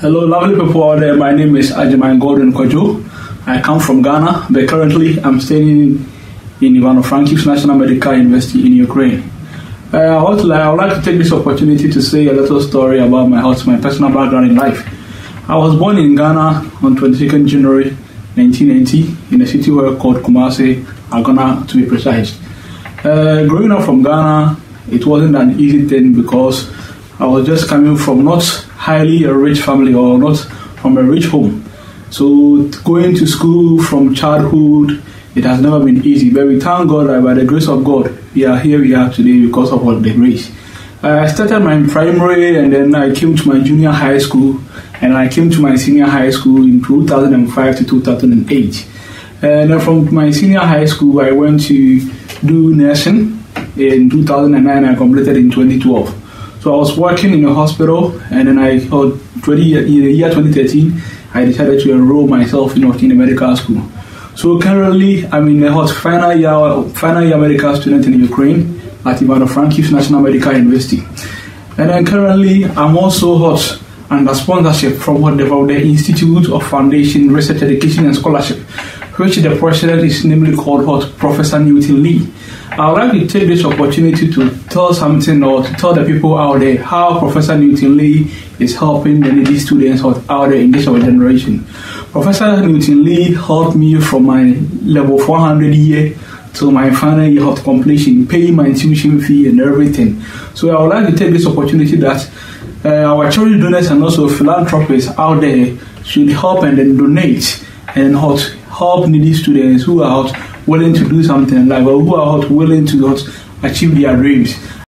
Hello, lovely people out there. My name is Agyemang Godwin Kwajo. I come from Ghana, but currently I'm staying in Ivano-Frankivsk National Medical University in Ukraine. Uh, I, would like, I would like to take this opportunity to say a little story about my house, my personal background in life. I was born in Ghana on 22nd January 1990 in a city called Kumasi, Agona to be precise. Uh, growing up from Ghana, it wasn't an easy thing because I was just coming from not highly a rich family or not from a rich home. So going to school from childhood, it has never been easy. But we thank God that by the grace of God, we are here we are today because of all the grace. I started my primary and then I came to my junior high school and I came to my senior high school in 2005 to 2008. And then from my senior high school, I went to do nursing in 2009. I completed in 2012. So I was working in a hospital, and then I, oh, 20, in the year 2013, I decided to enroll myself in, in medical school. So currently, I'm in a hot final year, final year medical student in Ukraine at Ivano-Frankivsk National Medical University. And then currently, I'm also hot under sponsorship from what the, the Institute of Foundation Research Education and Scholarship, which the president is namely called hot Professor Newton Lee. I would like to take this opportunity to tell something or to tell the people out there how Professor Newton Lee is helping the needy students out there in this our generation. Professor Newton Lee helped me from my level 400 year to my final year of completion, paying my tuition fee and everything. So I would like to take this opportunity that uh, our charity donors and also philanthropists out there should help and then donate and help, help needy students who are out willing to do something like or who are willing to achieve their dreams.